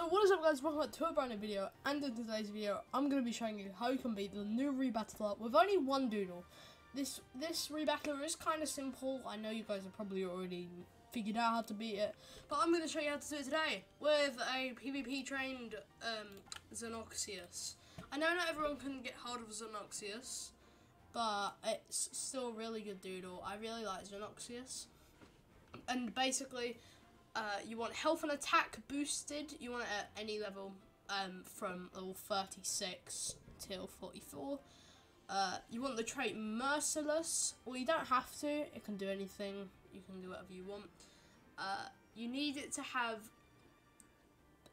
So what is up guys, welcome back to a brand new video, and in today's video, I'm going to be showing you how you can beat the new rebattler with only one doodle. This this rebattler is kind of simple, I know you guys have probably already figured out how to beat it, but I'm going to show you how to do it today, with a PvP trained um, Xenoxius. I know not everyone can get hold of Xenoxius, but it's still a really good doodle, I really like Xenoxius. And basically, uh, you want health and attack boosted. You want it at any level um, from level 36 till 44. Uh, you want the trait Merciless. Well, you don't have to. It can do anything. You can do whatever you want. Uh, you need it to have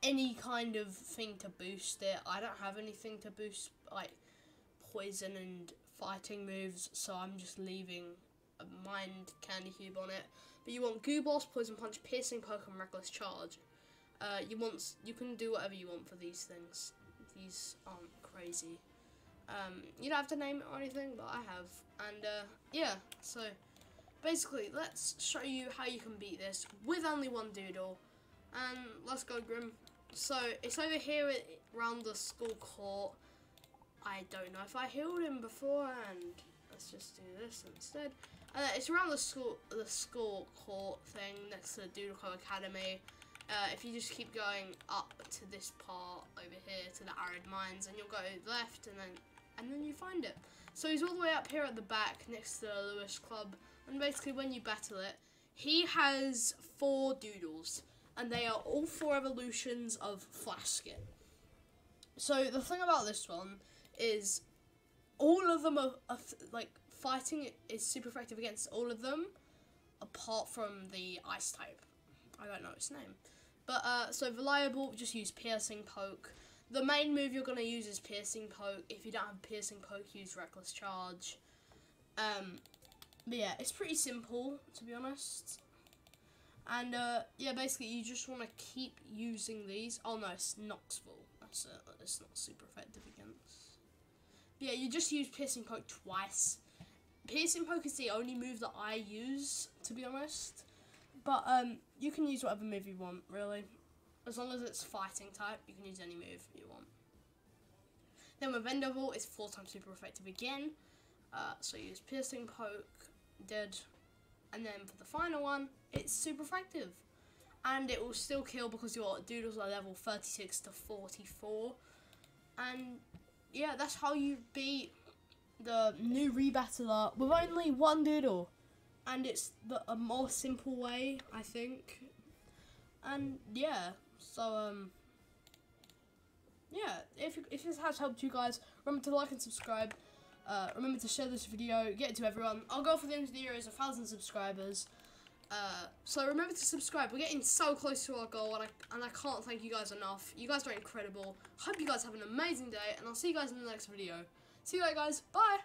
any kind of thing to boost it. I don't have anything to boost like poison and fighting moves, so I'm just leaving a mind candy cube on it. But you want goo balls, poison punch, piercing poke, and reckless charge. Uh, you want you can do whatever you want for these things. These aren't crazy. Um, you don't have to name it or anything, but I have. And uh, yeah, so basically, let's show you how you can beat this with only one doodle. And let's go, Grim. So it's over here around the school court. I don't know if I healed him beforehand. Let's just do this instead. Uh, it's around the school, the school court thing next to the Doodle Academy. Uh, if you just keep going up to this part over here to the arid mines, and you'll go left, and then and then you find it. So he's all the way up here at the back next to the Lewis Club, and basically when you battle it, he has four doodles, and they are all four evolutions of Flaskin. So the thing about this one is all of them are, are like fighting is super effective against all of them, apart from the ice type. I don't know its name. But, uh, so reliable, just use piercing poke. The main move you're going to use is piercing poke. If you don't have piercing poke, use reckless charge. Um, but yeah, it's pretty simple, to be honest. And, uh, yeah, basically, you just want to keep using these. Oh, no, it's Knoxville. That's it. It's not super effective against. But yeah, you just use piercing poke twice. Piercing poke is the only move that I use, to be honest. But um, you can use whatever move you want, really. As long as it's fighting type, you can use any move you want. Then with Vendaval, it's four times super effective again. Uh, so use Piercing Poke, Dead. And then for the final one, it's super effective. And it will still kill because your doodles are level 36 to 44. And yeah, that's how you beat the new rebattler with only one doodle. And it's the, a more simple way, I think. And yeah, so um, yeah, if, if this has helped you guys, remember to like and subscribe. Uh, remember to share this video, get it to everyone. Our goal for the end of the year is a thousand subscribers. Uh, so remember to subscribe. We're getting so close to our goal, and I, and I can't thank you guys enough. You guys are incredible. Hope you guys have an amazing day, and I'll see you guys in the next video. See you guys. Bye.